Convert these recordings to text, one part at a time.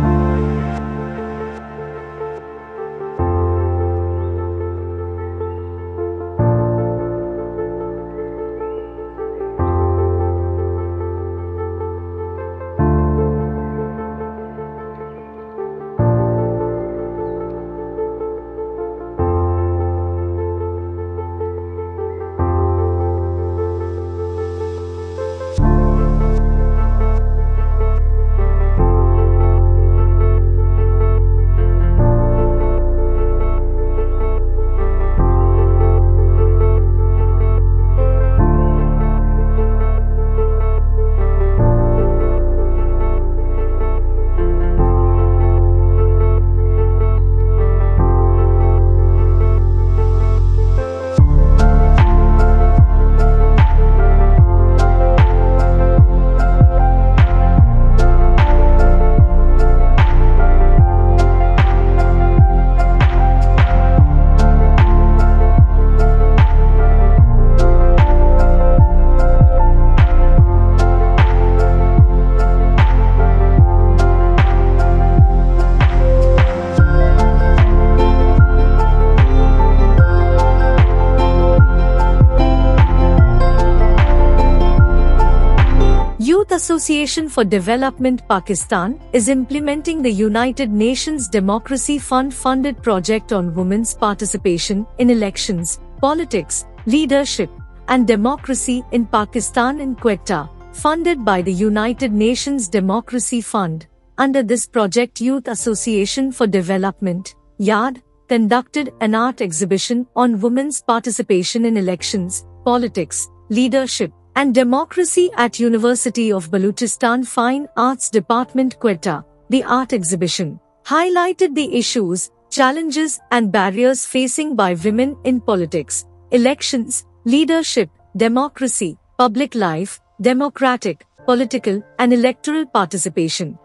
Youth Association for Development Pakistan is implementing the United Nations Democracy Fund funded project on women's participation in elections, politics, leadership, and democracy in Pakistan in Quetta, funded by the United Nations Democracy Fund. Under this project Youth Association for Development, YAD, conducted an art exhibition on women's participation in elections, politics, leadership, and Democracy at University of Baluchistan Fine Arts Department Quetta. The art exhibition highlighted the issues, challenges and barriers facing by women in politics, elections, leadership, democracy, public life, democratic, political and electoral participation.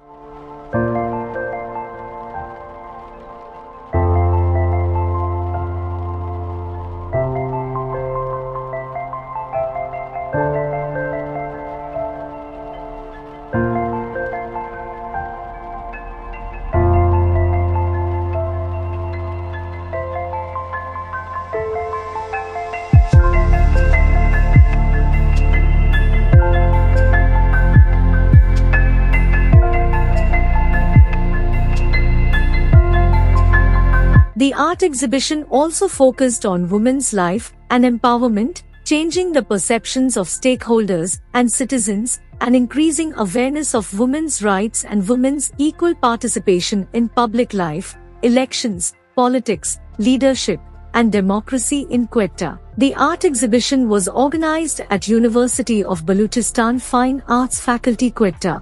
Art exhibition also focused on women's life and empowerment, changing the perceptions of stakeholders and citizens, and increasing awareness of women's rights and women's equal participation in public life, elections, politics, leadership, and democracy in Quetta. The art exhibition was organized at University of Baluchistan Fine Arts Faculty Quetta.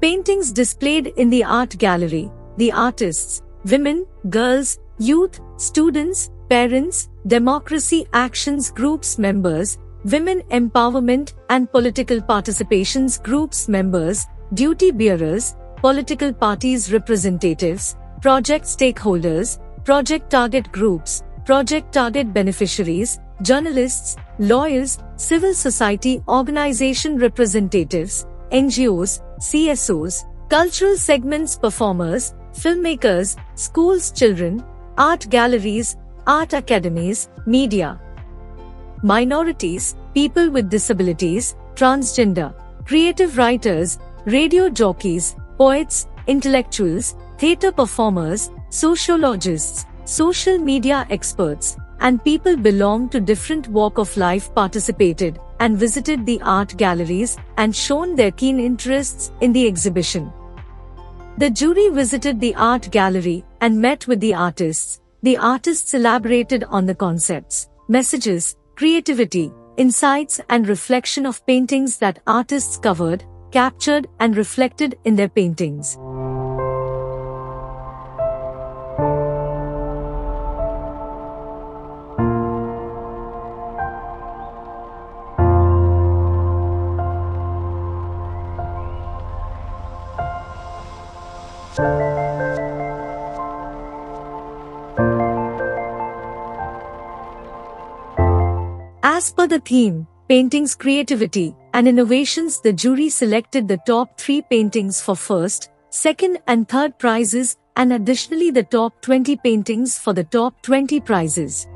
Paintings displayed in the art gallery, the artists, women, girls, youth, students, parents, democracy actions groups members, women empowerment and political participations groups members, duty bearers, political parties representatives, project stakeholders, project target groups, project target beneficiaries, journalists, lawyers, civil society organization representatives, NGOs, CSOs, cultural segments performers, filmmakers, schools children, art galleries, art academies, media. Minorities, people with disabilities, transgender, creative writers, radio jockeys, poets, intellectuals, theatre performers, sociologists, social media experts, and people belong to different walk of life participated and visited the art galleries and shown their keen interests in the exhibition. The jury visited the art gallery and met with the artists. The artists elaborated on the concepts, messages, creativity, insights and reflection of paintings that artists covered, captured and reflected in their paintings. As per the theme, paintings creativity and innovations the jury selected the top 3 paintings for first, second and third prizes and additionally the top 20 paintings for the top 20 prizes.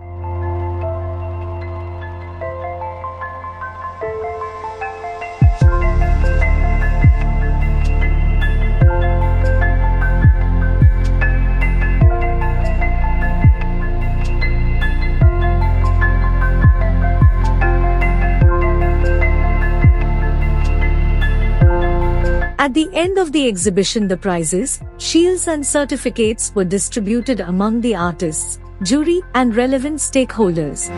At the end of the exhibition the prizes, shields and certificates were distributed among the artists, jury and relevant stakeholders.